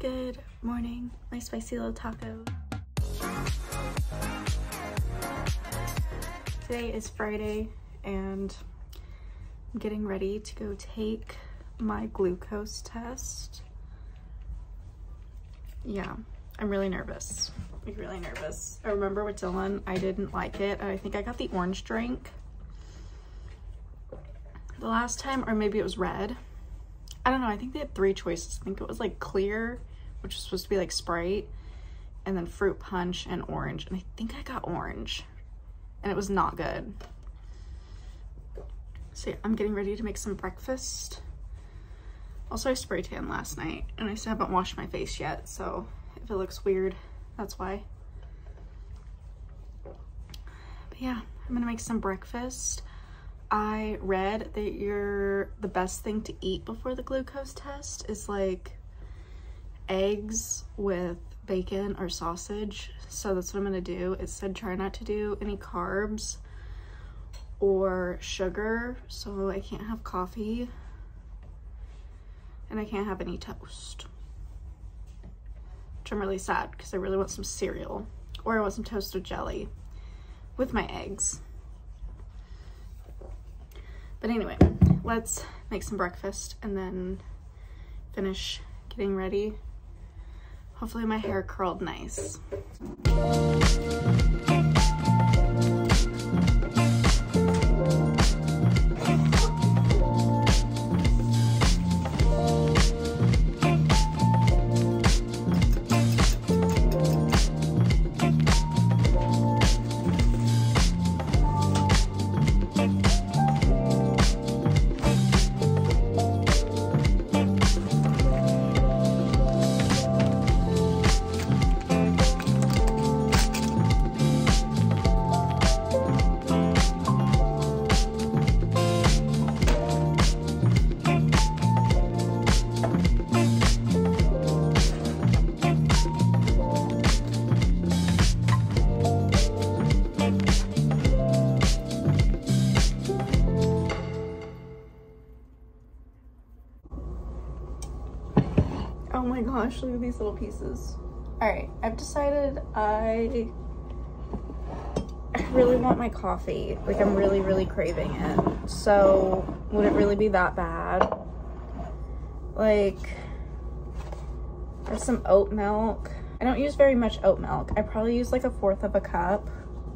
Good morning, my spicy little taco. Today is Friday and I'm getting ready to go take my glucose test. Yeah, I'm really nervous. Like really nervous. I remember with Dylan, I didn't like it. I think I got the orange drink the last time, or maybe it was red. I don't know. I think they had three choices. I think it was like clear, which was supposed to be like Sprite, and then fruit punch and orange. And I think I got orange, and it was not good. So yeah, I'm getting ready to make some breakfast. Also, I spray tan last night, and I still haven't washed my face yet, so if it looks weird, that's why. But yeah, I'm gonna make some breakfast. I read that you're the best thing to eat before the glucose test is like eggs with bacon or sausage. So that's what I'm gonna do. It said try not to do any carbs or sugar. So I can't have coffee and I can't have any toast. Which I'm really sad because I really want some cereal or I want some toast toasted jelly with my eggs. But anyway, let's make some breakfast and then finish getting ready. Hopefully my hair curled nice. Look at these little pieces. All right, I've decided I, I really want my coffee. Like I'm really, really craving it. So would it really be that bad? Like, there's some oat milk. I don't use very much oat milk. I probably use like a fourth of a cup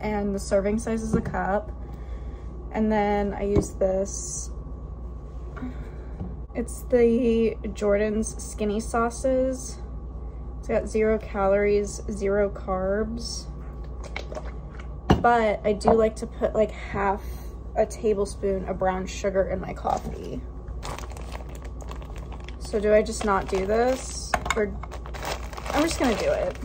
and the serving size is a cup. And then I use this it's the Jordan's Skinny Sauces. It's got zero calories, zero carbs. But I do like to put like half a tablespoon of brown sugar in my coffee. So do I just not do this? Or I'm just gonna do it.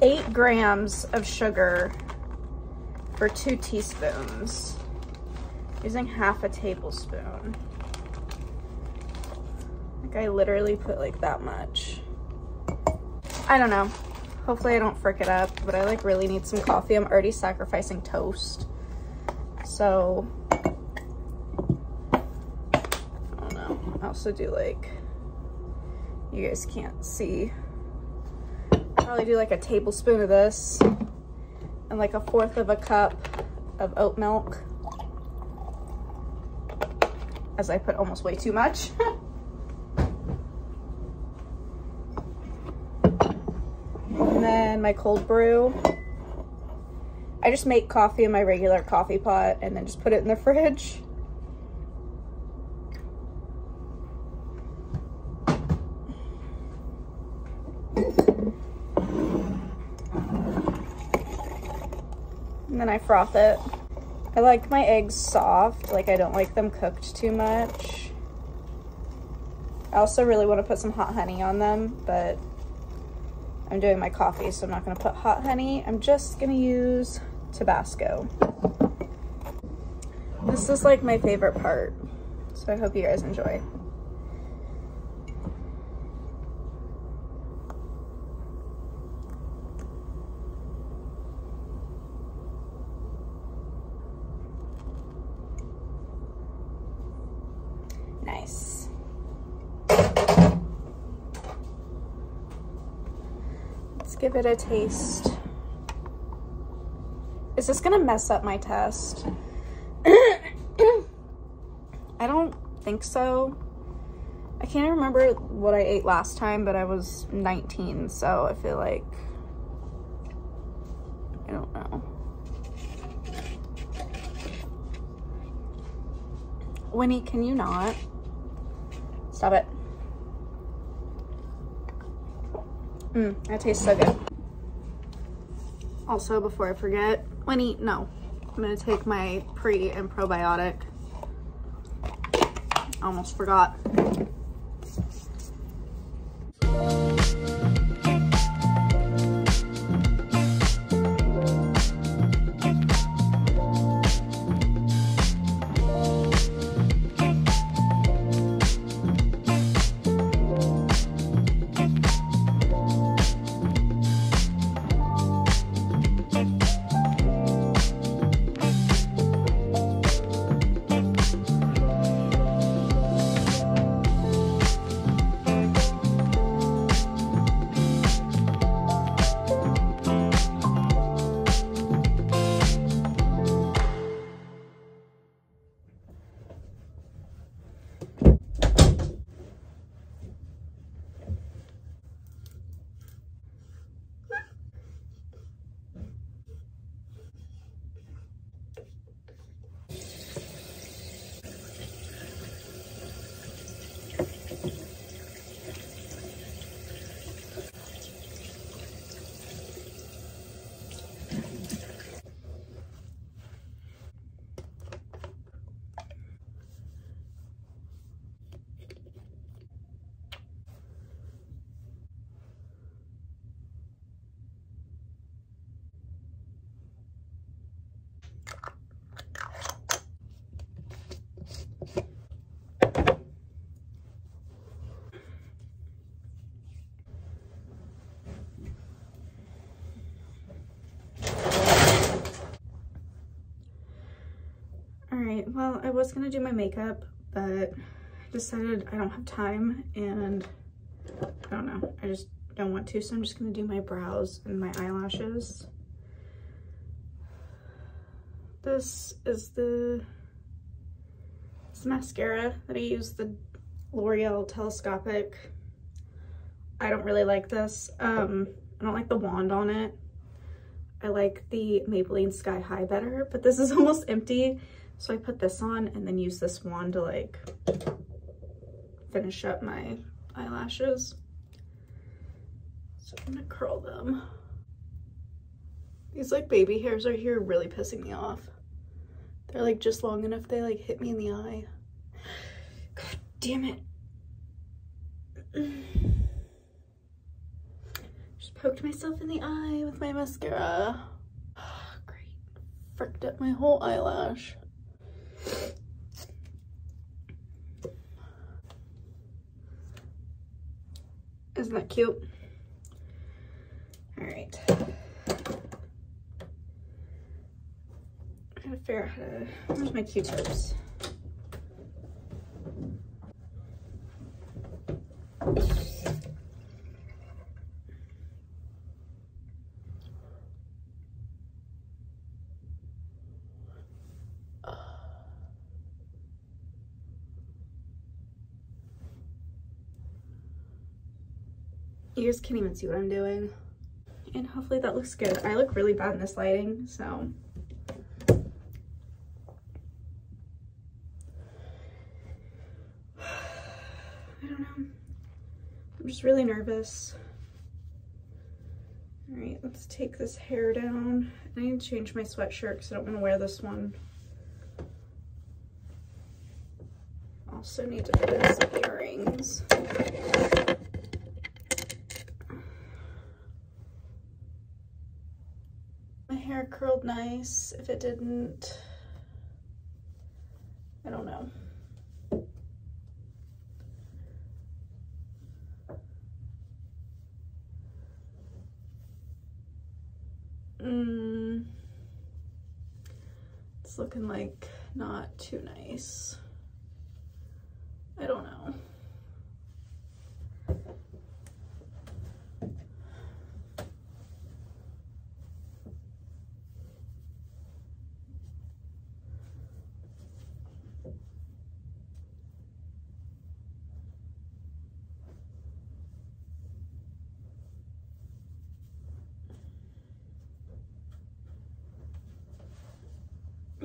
Eight grams of sugar for two teaspoons. Using half a tablespoon. I literally put like that much. I don't know. Hopefully I don't frick it up, but I like really need some coffee. I'm already sacrificing toast. So, I don't know. I also do like, you guys can't see. Probably do like a tablespoon of this and like a fourth of a cup of oat milk as I put almost way too much. then my cold brew. I just make coffee in my regular coffee pot and then just put it in the fridge. And then I froth it. I like my eggs soft, like I don't like them cooked too much. I also really want to put some hot honey on them, but I'm doing my coffee, so I'm not gonna put hot honey. I'm just gonna use Tabasco. This is like my favorite part, so I hope you guys enjoy. Nice. Let's give it a taste. Is this gonna mess up my test? I don't think so. I can't remember what I ate last time, but I was 19, so I feel like, I don't know. Winnie, can you not? Stop it. Mmm, that tastes so good. Also, before I forget, Winnie, no. I'm gonna take my pre and probiotic. Almost forgot. Well, I was gonna do my makeup, but I decided I don't have time and I don't know, I just don't want to, so I'm just gonna do my brows and my eyelashes. This is the this mascara that I use, the L'Oreal Telescopic. I don't really like this. Um, I don't like the wand on it. I like the Maybelline Sky High better, but this is almost empty. So I put this on and then use this wand to like finish up my eyelashes. So I'm gonna curl them. These like baby hairs right here are really pissing me off. They're like just long enough they like hit me in the eye. God damn it. Just poked myself in the eye with my mascara. Oh, great. Fricked up my whole eyelash. Isn't that cute? All right. I gotta figure out how to, where's my Q-tips? You guys can't even see what I'm doing. And hopefully that looks good. I look really bad in this lighting, so. I don't know. I'm just really nervous. All right, let's take this hair down. I need to change my sweatshirt because I don't want to wear this one. Also need to put in some earrings. hair curled nice. If it didn't, I don't know. Mm, it's looking like not too nice. I don't know.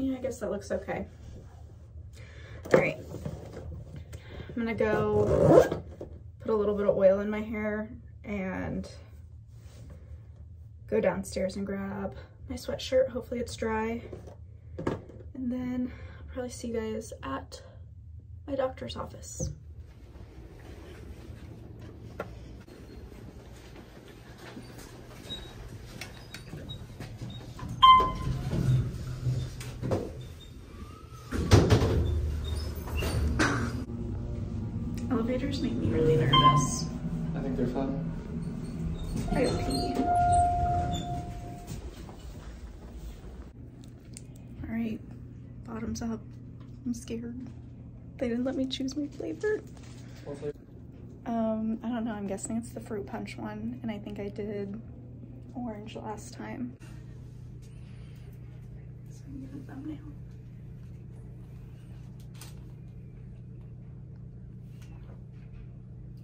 Yeah, I guess that looks okay. All right. I'm gonna go put a little bit of oil in my hair and go downstairs and grab my sweatshirt. Hopefully it's dry. And then I'll probably see you guys at my doctor's office. Make me really nervous. I think they're fun. I gotta pee. All right, bottoms up. I'm scared. They didn't let me choose my flavor. Um, I don't know. I'm guessing it's the fruit punch one, and I think I did orange last time. So I'm gonna thumbnail.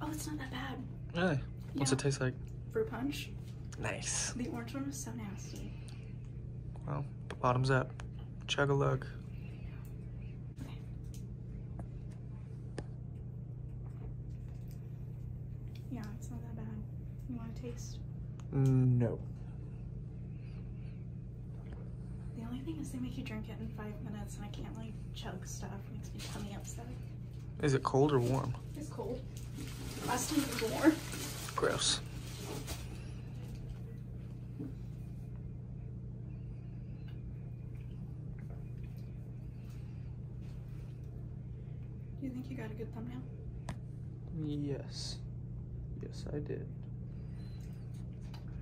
Oh, it's not that bad. Really? What's it taste like? Fruit punch. Nice. The orange one was so nasty. Well, bottoms up. Chug a lug. Yeah, it's not that bad. You want to taste? No. The only thing is they make you drink it in five minutes, and I can't like chug stuff. It makes me tummy upset. Is it cold or warm? It's cold. Last time it was warm. Gross. Do you think you got a good thumbnail? Yes. Yes, I did.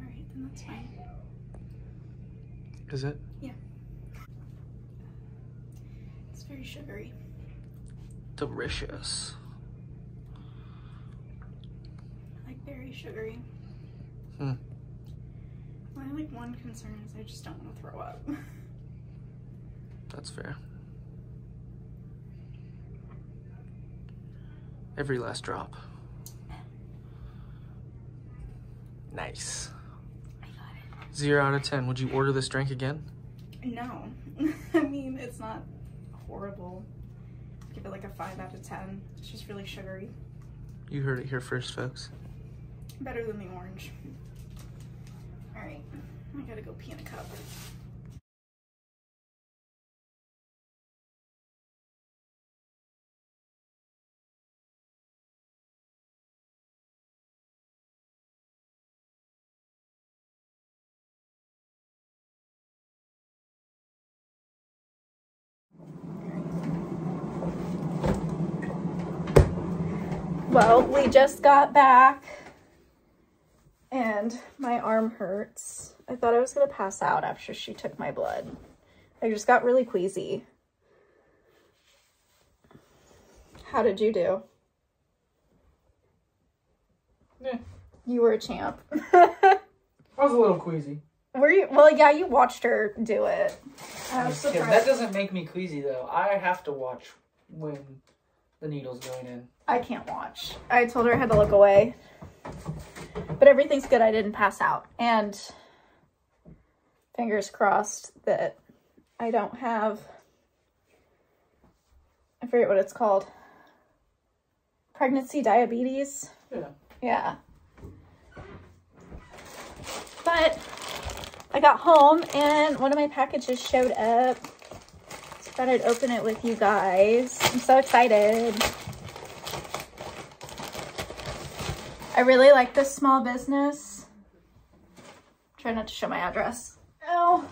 All right, then that's fine. Is it? Yeah. It's very sugary. Delicious. Like very sugary. Hmm. My like one concern is I just don't want to throw up. That's fair. Every last drop. Nice. I got Zero out of ten. Would you order this drink again? No, I mean it's not horrible. Give it like a five out of ten. It's just really sugary. You heard it here first, folks. Better than the orange. All right, I gotta go pee in a cup. Well, we just got back and my arm hurts. I thought I was gonna pass out after she took my blood. I just got really queasy. How did you do? Yeah. You were a champ. I was a little queasy. were you? Well, yeah, you watched her do it. I was That doesn't make me queasy though. I have to watch when the needle's going in. I can't watch. I told her I had to look away. But everything's good. I didn't pass out. And fingers crossed that I don't have I forget what it's called. Pregnancy diabetes. Yeah. Yeah. But I got home and one of my packages showed up. So thought I'd open it with you guys. I'm so excited. I really like this small business. Try not to show my address. Oh.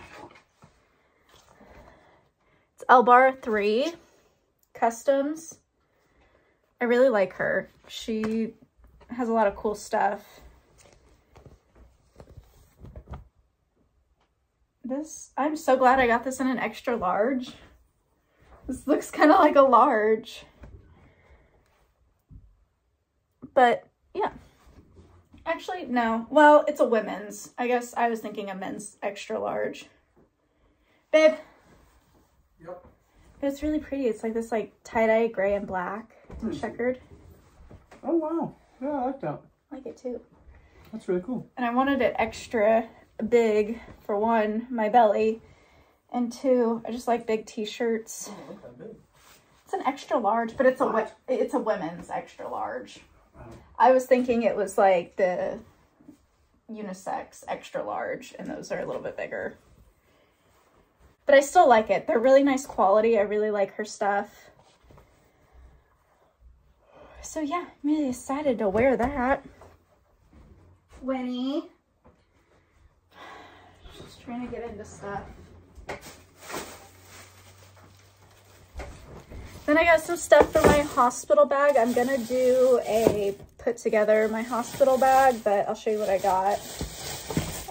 It's Elbar 3 Customs. I really like her. She has a lot of cool stuff. This, I'm so glad I got this in an extra large. This looks kind of like a large. But yeah. Actually, no. Well, it's a women's. I guess I was thinking a men's extra large. Babe. Yep. But it's really pretty. It's like this like tie-dye gray and black Hmm. checkered. Oh wow. Yeah, I like that. I like it too. That's really cool. And I wanted it extra big for one, my belly, And two, I just like big t-shirts. Oh, okay. It's an extra large, but it's a it's a women's extra large. I was thinking it was like the unisex extra large, and those are a little bit bigger. But I still like it. They're really nice quality. I really like her stuff. So yeah, I'm really excited to wear that. Winnie. Just trying to get into stuff. Then I got some stuff for my hospital bag. I'm gonna do a put together my hospital bag, but I'll show you what I got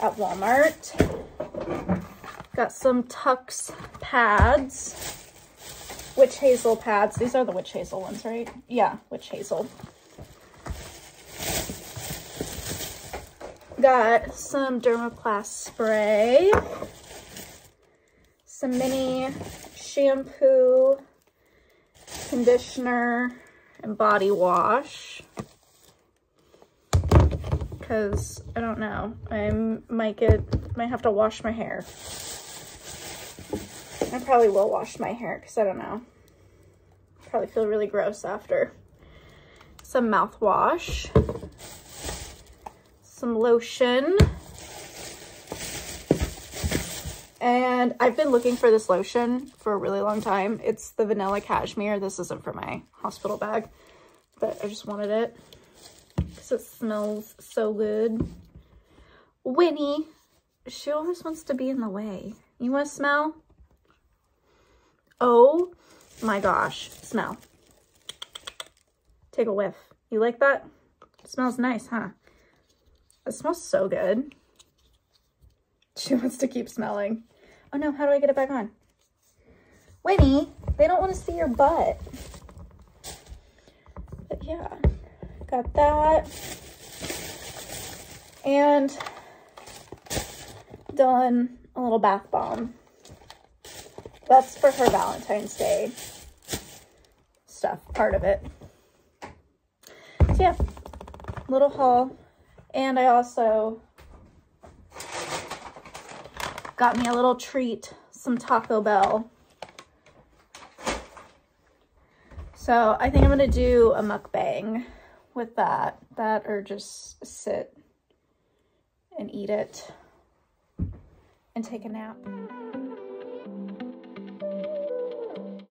at Walmart. Got some Tucks pads, witch hazel pads. These are the witch hazel ones, right? Yeah, witch hazel. Got some Dermaplast spray, some mini shampoo, conditioner, and body wash. Because, I don't know, I might get, might have to wash my hair. I probably will wash my hair because I don't know. Probably feel really gross after. Some mouthwash. Some lotion. And I've been looking for this lotion for a really long time. It's the Vanilla Cashmere. This isn't for my hospital bag, but I just wanted it because it smells so good. Winnie, she always wants to be in the way. You want to smell? Oh my gosh, smell. Take a whiff. You like that? It smells nice, huh? It smells so good. She wants to keep smelling. Oh no, how do I get it back on? Winnie, they don't want to see your butt. But yeah, got that. And done a little bath bomb. That's for her Valentine's Day stuff, part of it. So yeah, little haul. And I also got me a little treat, some Taco Bell. So I think I'm gonna do a mukbang with that. That or just sit and eat it and take a nap.